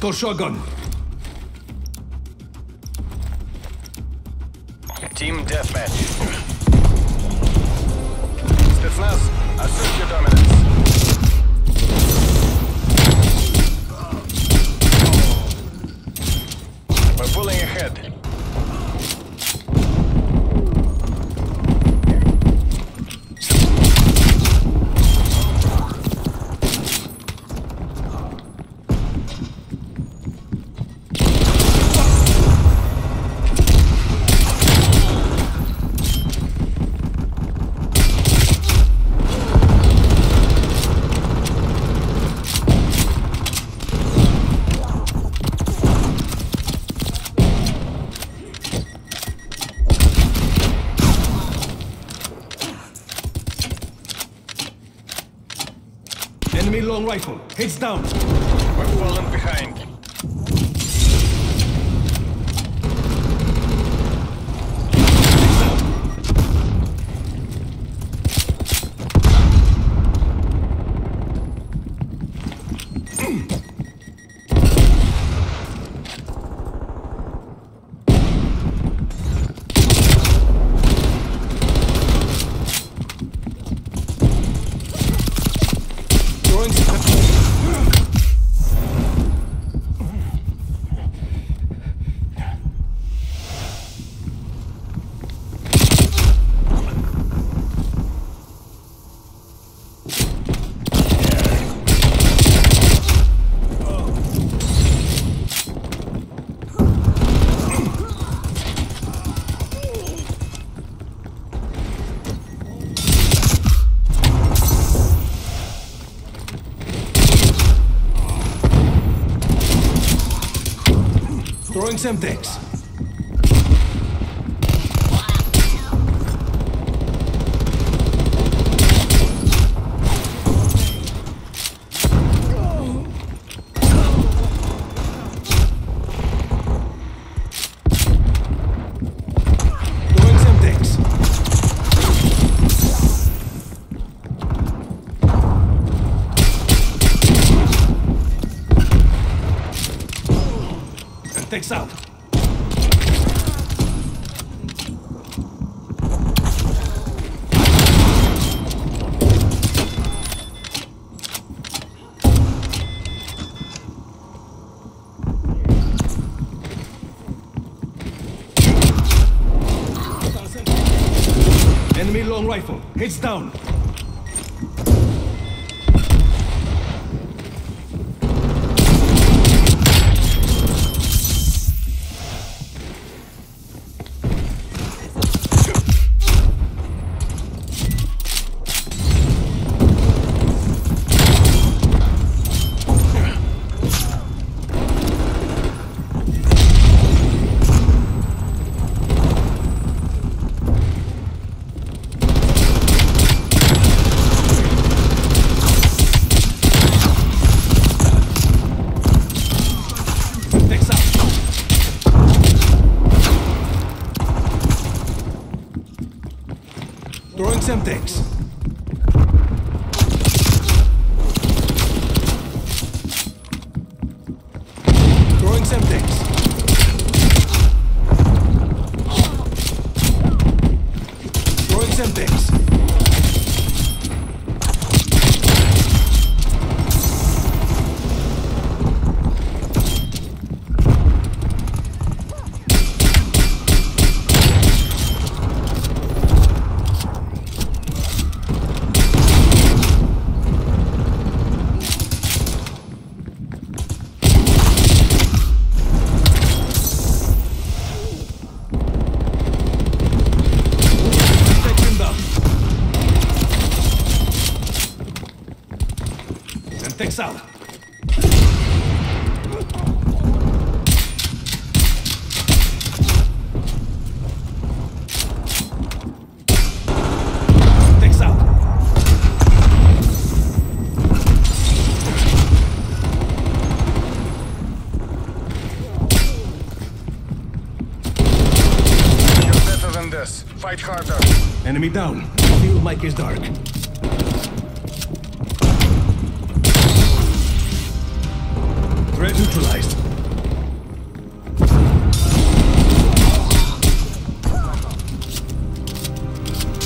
got shotgun. Team deathmatch. Spetsnaz, assert your dominance. Enemy long rifle. Heads down. We're falling behind. Throwing Throwing some Throwing Semtex out. Enemy long rifle. Heads down. Semtex out. Throwing Semtex. Throwing Semtex. Throwing Semtex. Semtex Fight harder. Enemy down. Field mic is dark. Threat neutralized.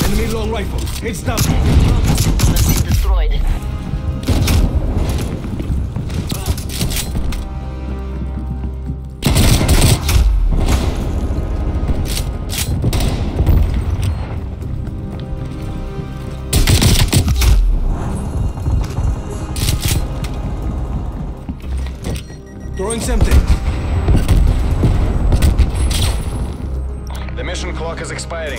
Enemy long rifle. It's down. Has been destroyed. Throwing something. The mission clock is expiring.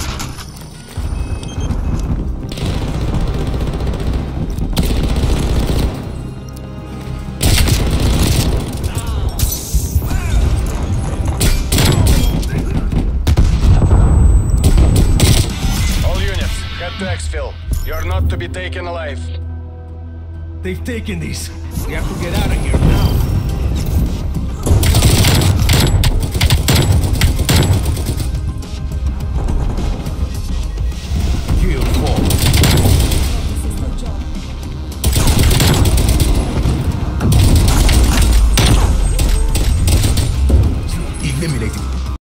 All units, head to exfil. You're not to be taken alive. They've taken these. We have to get out of here now.